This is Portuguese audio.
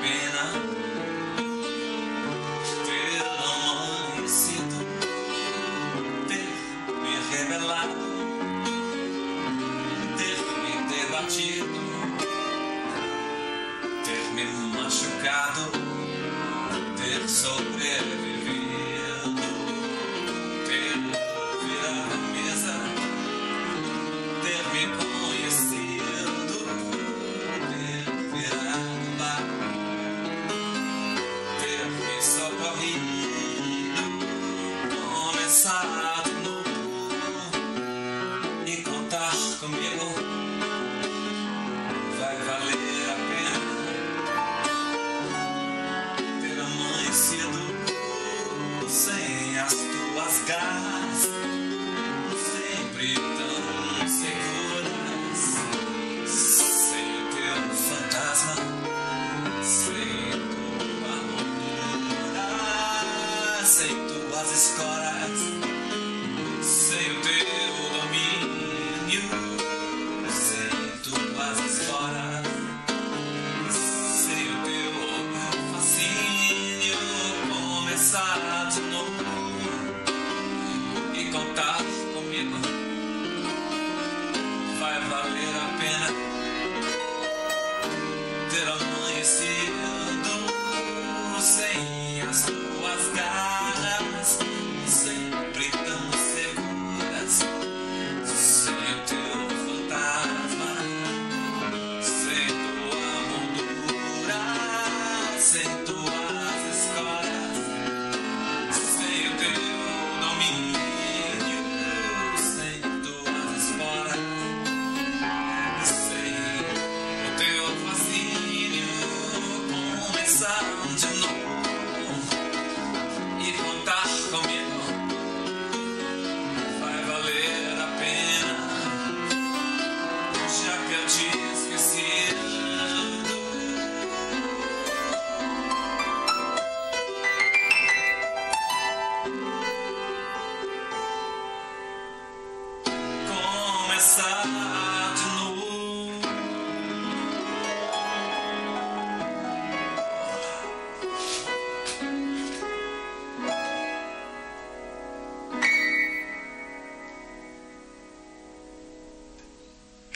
pena ter amanhecido, ter me revelado, ter me debatido, ter me machucado, ter sobrevivido. as tuas garras, sempre tão seguras, sem o teu fantasma, sem tua loucura, sem tuas escolas. been side.